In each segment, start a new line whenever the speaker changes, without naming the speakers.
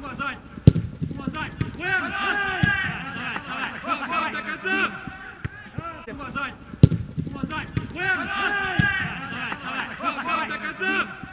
Назад! Назад! Назад! Назад! Назад! Назад!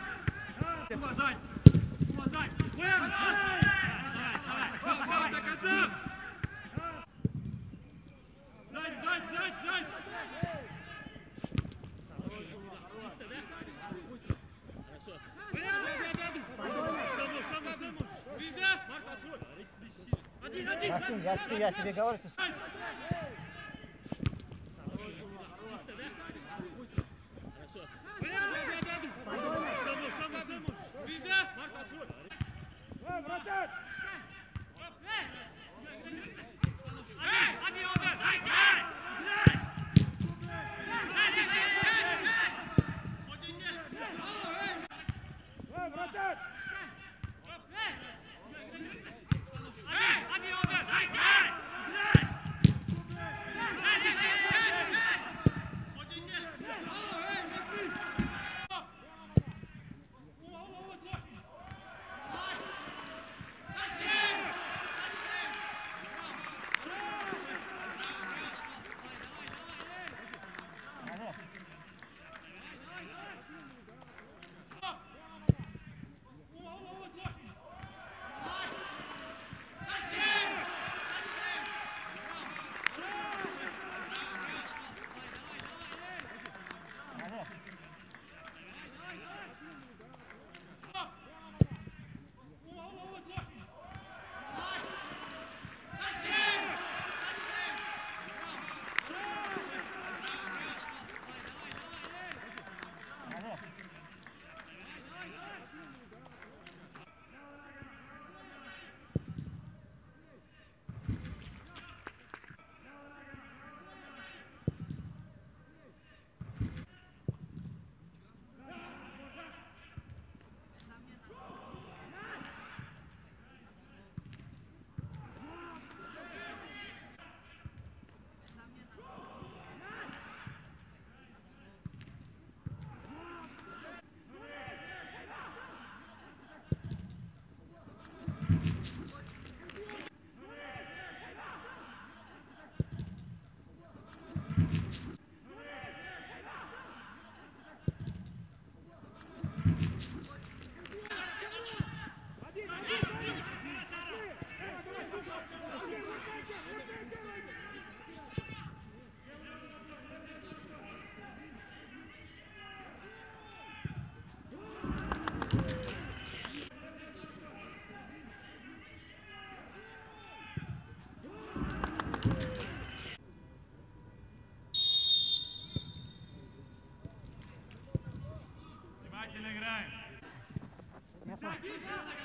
Yasin, Yasin, Yasin, Yasin, Yasin, Thank you. Yeah.